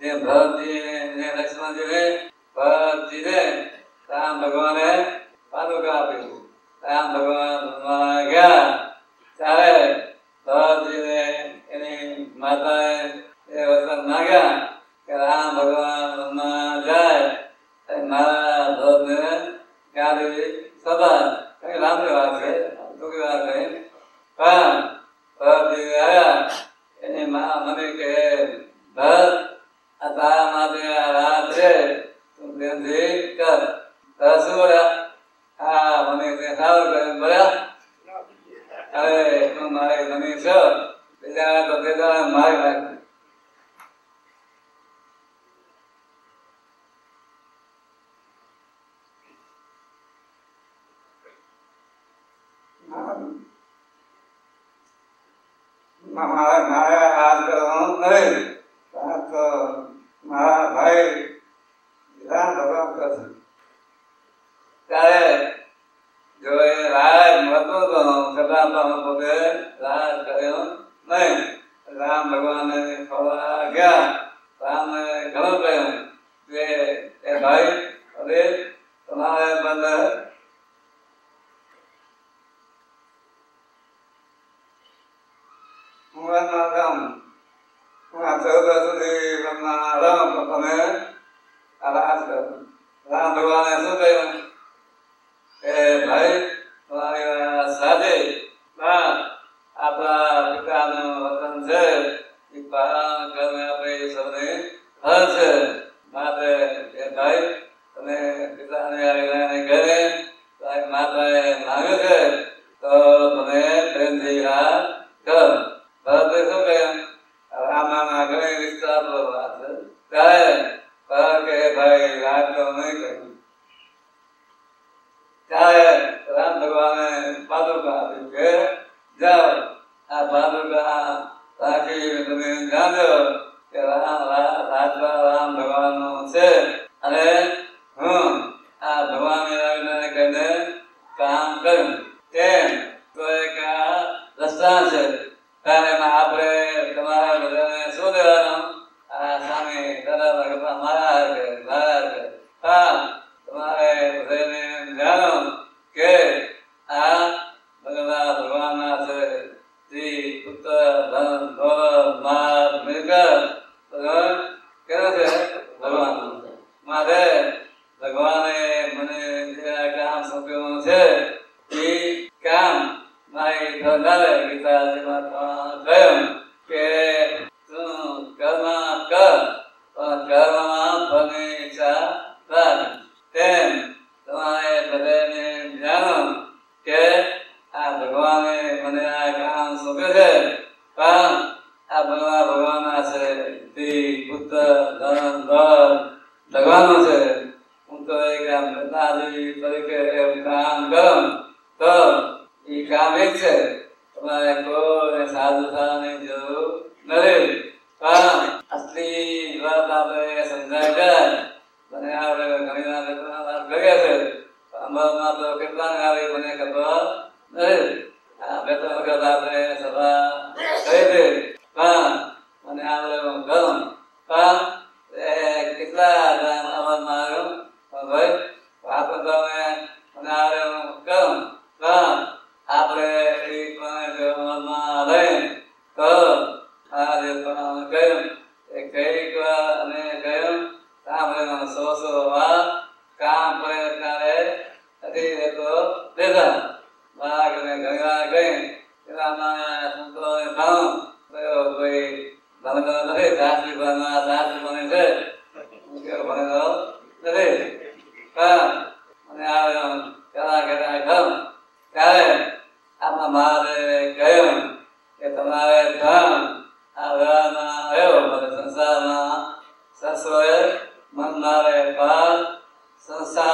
જે ભરતજી ને લક્ષ્મણજીને ભરતજીને રામ ભગવાને પાદુકા આપ્યું. રામ ભગવાન વનમાં ગયા. ત્યારે ભરતજીને એની માતાએ એ વચન માંગ્યા રામ ભગવાન વનમાં જાય. મારા ભરતને ગાદી સભા કઈ લાંબી વાત છે, ટૂંકી વાત નહીં. પણ ભરતજી આવ્યા. એની મા મને કહે ભરત આ તારા માટે આ રાત છે તું પ્રેમથી કર તારા શું બોલ્યા હા મને તે સારું કરે બોલ્યા અરે તું મારે મને છો બીજા તો તે તારા મારી નાખ મારા મારા હાથ કરવાનું નહીં આ તો મારા ભાઈ રામ ભગવાન કરશે ત્યારે એ રાજ મળતો હતો પણ પોતે રાજ કર્યો નહીં. રામ ભગવાને ખોવા ગયા. રામને ઘણો કહ્યું કે એ ભાઈ, અરે, તમારે રામ ચૌદ સુધી રામ તમે રામ ભગવાને શું કહ્યું? કે ભાઈ સાથે પણ આપણા પિતાનું વતન છે. એ આપણે સૌને ફળ છે. માટે એ ભાઈ ત્યારે રામ ભગવાને પાદુકા આપ્યું કે જાઓ આ પાદુકા રાખી તમે જાણો કે રામ રાજવા રામ ભગવાનનો છે અને હું આ ભગવાન મેળવીને કહીને કામ કર્યું તેમ તો એક આ રસ્તા છે ત્યારે એમાં આપણે તમારા બધાને શું દેવાનું આ સામે દાદા ભગવાન મારા હાથે, મારા હાથે. હા તમારે બધાને જાણો કે આ ભગવાન ભગવાનના છે સ્ત્રી પુત્ર ધન દોલત માલ મિલકત બધું કેવું છે ભગવાનનું છે માટે ભગવાને મને જે આ કામ સોંપ્યું છે એ કામ મારી ગીતાજીમાં કહ્યું કે તું કર્મ કર પણ કર્મમાં ફળની ઈચ્છા તેમ તમારે બધાને જાણો કે આ ભગવાને મને કામ સોંપ્યું છે પણ આ ભગવાન ભગવાનના છે સ્ત્રી પુત્ર ધન ધન કેટલા ને આવી મને ખબર નથી આ બે ત્રણ વખત આપણે સભા કરી હતી પણ મને આપણે ગમ પણ એ કેટલા અમરમાં આવ્યું પણ ભાઈ વાત તો તમે મને આપણે ગમ પણ આપણે એ પણ જો અમરમાં રહે તો આ જે પણ કહ્યું એ કંઈક વાર અને કહ્યું સાંભળીને સો સો વાર કરે ત્યારે નથી રહેતો દેતા બાળકને ઘણી વાર કહી પેલામાં સંતોએ ભણો. કયો કોઈ ભણે છે. પણ આવ્યો કલા ઘર ત્યારે આમાં મારે કહ્યું કે તમારે ધન આ વ્યવહારમાં આવ્યો મને સંસારમાં. સસોએ મન મારે પાર સંસાર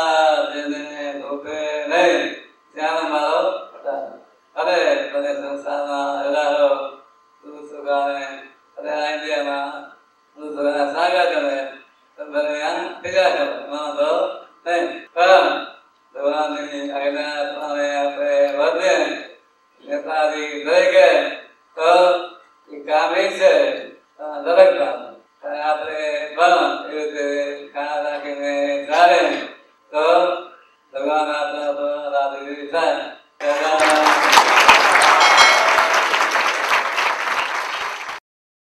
ત્યાં ભેગા કરો વાંધો ભગવાનની આજ્ઞા પ્રમાણે આપણે વધે નેતાજી થઈ